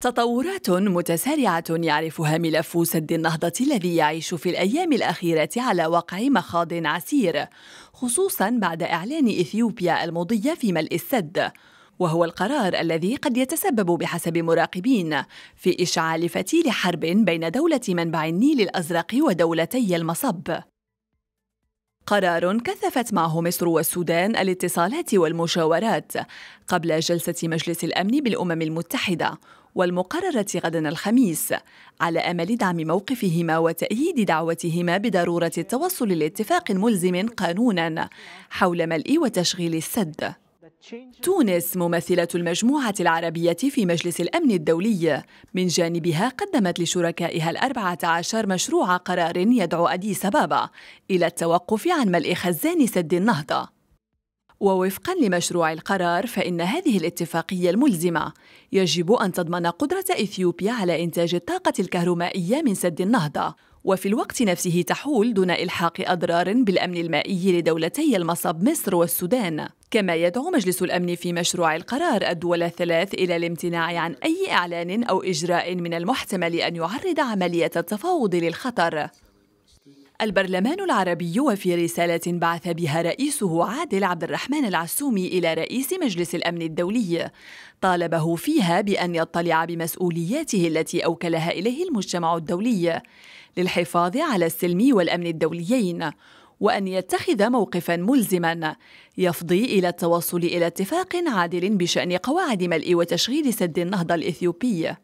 تطورات متسارعة يعرفها ملف سد النهضة الذي يعيش في الأيام الأخيرة على وقع مخاض عسير خصوصا بعد إعلان إثيوبيا المضي في ملء السد. وهو القرار الذي قد يتسبب بحسب مراقبين في إشعال فتيل حرب بين دولة منبع النيل الأزرق ودولتي المصب. قرار كثفت معه مصر والسودان الاتصالات والمشاورات قبل جلسة مجلس الأمن بالأمم المتحدة والمقررة غدا الخميس على أمل دعم موقفهما وتأييد دعوتهما بضرورة التوصل لاتفاق ملزم قانونا حول ملء وتشغيل السد. تونس ممثلة المجموعة العربية في مجلس الأمن الدولي. من جانبها قدمت لشركائها الأربعة عشر مشروع قرار يدعو أديس بابا إلى التوقف عن ملء خزان سد النهضة. ووفقا لمشروع القرار فإن هذه الاتفاقية الملزمة يجب أن تضمن قدرة إثيوبيا على إنتاج الطاقة الكهرومائية من سد النهضة. وفي الوقت نفسه تحول دون إلحاق أضرار بالأمن المائي لدولتي المصب مصر والسودان. كما يدعو مجلس الأمن في مشروع القرار الدول الثلاث إلى الامتناع عن أي إعلان أو إجراء من المحتمل أن يعرض عملية التفاوض للخطر. البرلمان العربي وفي رسالة بعث بها رئيسه عادل عبد الرحمن العسومي إلى رئيس مجلس الأمن الدولي طالبه فيها بأن يطلع بمسؤولياته التي أوكلها إليه المجتمع الدولي للحفاظ على السلم والأمن الدوليين وأن يتخذ موقفا ملزما يفضي إلى التوصل إلى اتفاق عادل بشأن قواعد ملء وتشغيل سد النهضة الإثيوبي.